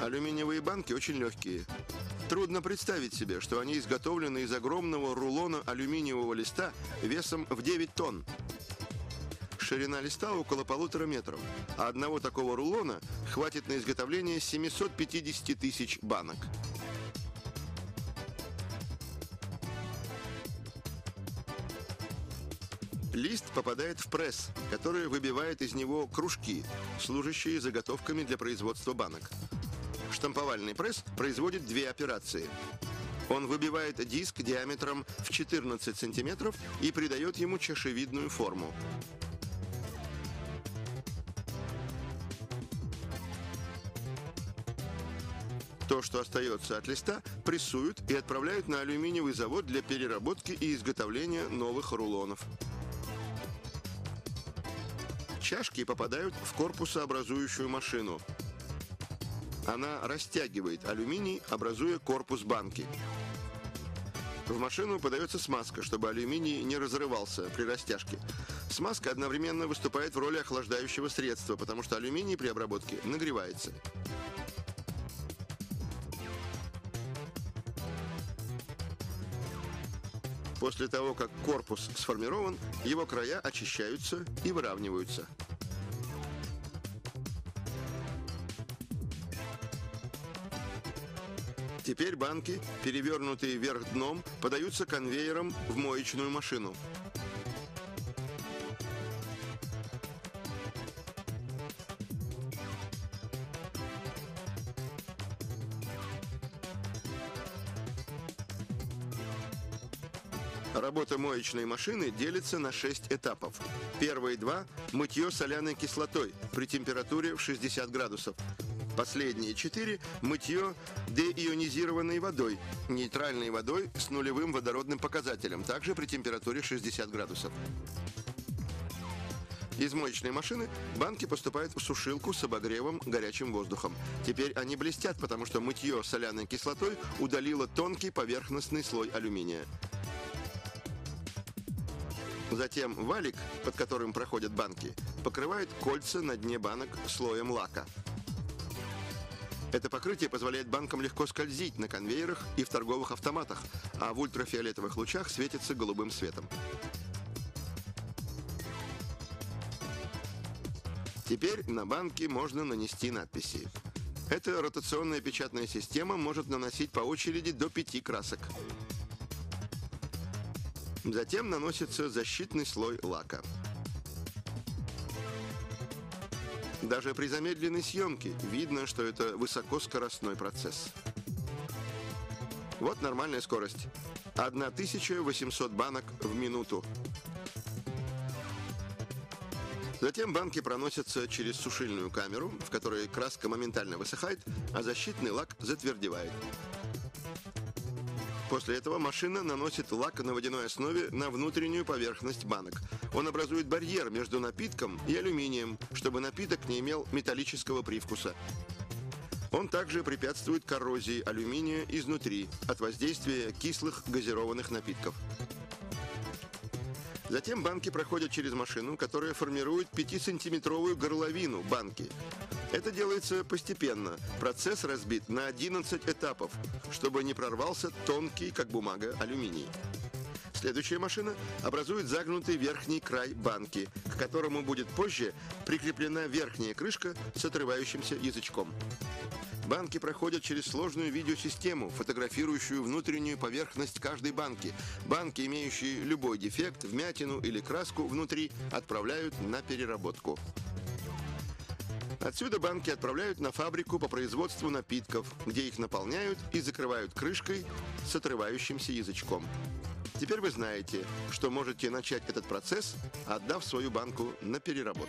Алюминиевые банки очень легкие. Трудно представить себе, что они изготовлены из огромного рулона алюминиевого листа весом в 9 тонн. Ширина листа около полутора метров, а одного такого рулона хватит на изготовление 750 тысяч банок. Лист попадает в пресс, который выбивает из него кружки, служащие заготовками для производства банок. Штамповальный пресс производит две операции. Он выбивает диск диаметром в 14 сантиметров и придает ему чашевидную форму. То, что остается от листа, прессуют и отправляют на алюминиевый завод для переработки и изготовления новых рулонов. Чашки попадают в корпусообразующую машину. Она растягивает алюминий, образуя корпус банки. В машину подается смазка, чтобы алюминий не разрывался при растяжке. Смазка одновременно выступает в роли охлаждающего средства, потому что алюминий при обработке нагревается. После того, как корпус сформирован, его края очищаются и выравниваются. Теперь банки, перевернутые вверх дном, подаются конвейером в моечную машину. Работа моечной машины делится на 6 этапов. Первые два – мытье соляной кислотой при температуре в 60 градусов. Последние четыре – мытье деионизированной водой, нейтральной водой с нулевым водородным показателем, также при температуре 60 градусов. Из моечной машины банки поступают в сушилку с обогревом горячим воздухом. Теперь они блестят, потому что мытье соляной кислотой удалило тонкий поверхностный слой алюминия. Затем валик, под которым проходят банки, покрывает кольца на дне банок слоем лака. Это покрытие позволяет банкам легко скользить на конвейерах и в торговых автоматах, а в ультрафиолетовых лучах светится голубым светом. Теперь на банки можно нанести надписи. Эта ротационная печатная система может наносить по очереди до пяти красок. Затем наносится защитный слой лака. Даже при замедленной съемке видно, что это высокоскоростной процесс. Вот нормальная скорость. 1800 банок в минуту. Затем банки проносятся через сушильную камеру, в которой краска моментально высыхает, а защитный лак затвердевает. После этого машина наносит лак на водяной основе на внутреннюю поверхность банок. Он образует барьер между напитком и алюминием, чтобы напиток не имел металлического привкуса. Он также препятствует коррозии алюминия изнутри от воздействия кислых газированных напитков. Затем банки проходят через машину, которая формирует 5-сантиметровую горловину банки. Это делается постепенно. Процесс разбит на 11 этапов, чтобы не прорвался тонкий, как бумага, алюминий. Следующая машина образует загнутый верхний край банки, к которому будет позже прикреплена верхняя крышка с отрывающимся язычком. Банки проходят через сложную видеосистему, фотографирующую внутреннюю поверхность каждой банки. Банки, имеющие любой дефект, вмятину или краску внутри, отправляют на переработку. Отсюда банки отправляют на фабрику по производству напитков, где их наполняют и закрывают крышкой с отрывающимся язычком. Теперь вы знаете, что можете начать этот процесс, отдав свою банку на переработку.